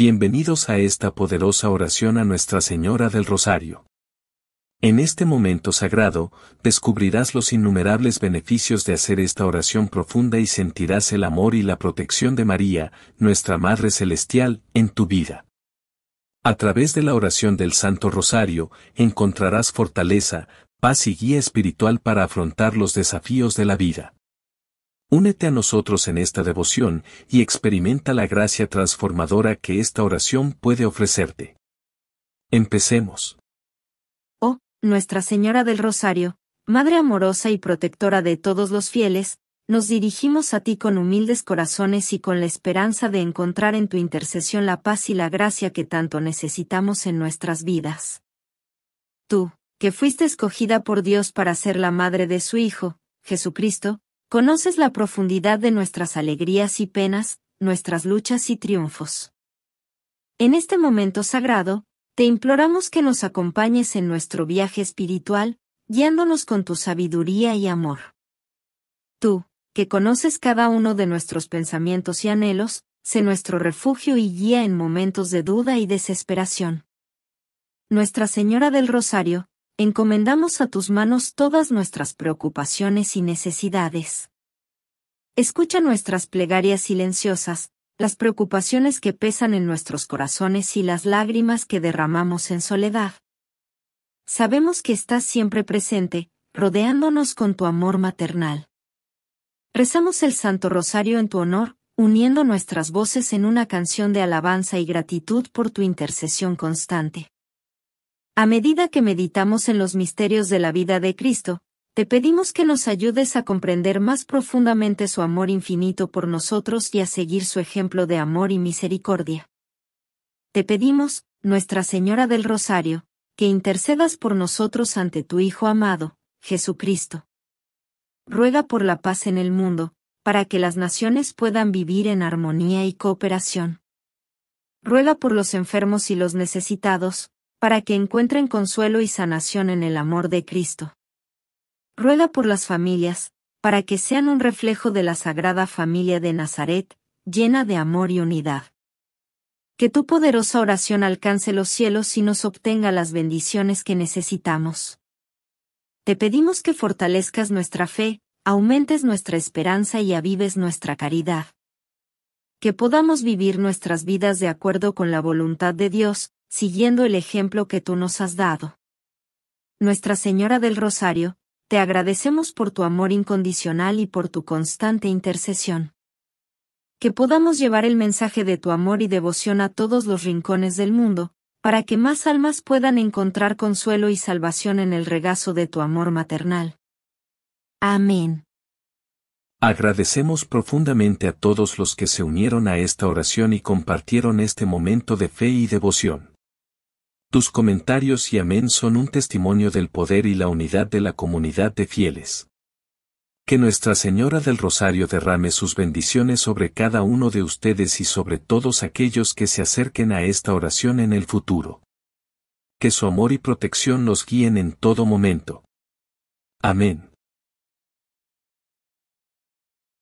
Bienvenidos a esta poderosa oración a Nuestra Señora del Rosario. En este momento sagrado, descubrirás los innumerables beneficios de hacer esta oración profunda y sentirás el amor y la protección de María, nuestra Madre Celestial, en tu vida. A través de la oración del Santo Rosario, encontrarás fortaleza, paz y guía espiritual para afrontar los desafíos de la vida. Únete a nosotros en esta devoción y experimenta la gracia transformadora que esta oración puede ofrecerte. Empecemos. Oh, Nuestra Señora del Rosario, Madre amorosa y protectora de todos los fieles, nos dirigimos a ti con humildes corazones y con la esperanza de encontrar en tu intercesión la paz y la gracia que tanto necesitamos en nuestras vidas. Tú, que fuiste escogida por Dios para ser la madre de su Hijo, Jesucristo, Conoces la profundidad de nuestras alegrías y penas, nuestras luchas y triunfos. En este momento sagrado, te imploramos que nos acompañes en nuestro viaje espiritual, guiándonos con tu sabiduría y amor. Tú, que conoces cada uno de nuestros pensamientos y anhelos, sé nuestro refugio y guía en momentos de duda y desesperación. Nuestra Señora del Rosario, encomendamos a tus manos todas nuestras preocupaciones y necesidades. Escucha nuestras plegarias silenciosas, las preocupaciones que pesan en nuestros corazones y las lágrimas que derramamos en soledad. Sabemos que estás siempre presente, rodeándonos con tu amor maternal. Rezamos el Santo Rosario en tu honor, uniendo nuestras voces en una canción de alabanza y gratitud por tu intercesión constante. A medida que meditamos en los misterios de la vida de Cristo, te pedimos que nos ayudes a comprender más profundamente su amor infinito por nosotros y a seguir su ejemplo de amor y misericordia. Te pedimos, Nuestra Señora del Rosario, que intercedas por nosotros ante tu Hijo amado, Jesucristo. Ruega por la paz en el mundo, para que las naciones puedan vivir en armonía y cooperación. Ruega por los enfermos y los necesitados, para que encuentren consuelo y sanación en el amor de Cristo. Ruega por las familias, para que sean un reflejo de la sagrada familia de Nazaret, llena de amor y unidad. Que tu poderosa oración alcance los cielos y nos obtenga las bendiciones que necesitamos. Te pedimos que fortalezcas nuestra fe, aumentes nuestra esperanza y avives nuestra caridad. Que podamos vivir nuestras vidas de acuerdo con la voluntad de Dios, siguiendo el ejemplo que tú nos has dado. Nuestra Señora del Rosario, te agradecemos por tu amor incondicional y por tu constante intercesión. Que podamos llevar el mensaje de tu amor y devoción a todos los rincones del mundo, para que más almas puedan encontrar consuelo y salvación en el regazo de tu amor maternal. Amén. Agradecemos profundamente a todos los que se unieron a esta oración y compartieron este momento de fe y devoción. Tus comentarios y amén son un testimonio del poder y la unidad de la comunidad de fieles. Que Nuestra Señora del Rosario derrame sus bendiciones sobre cada uno de ustedes y sobre todos aquellos que se acerquen a esta oración en el futuro. Que su amor y protección los guíen en todo momento. Amén.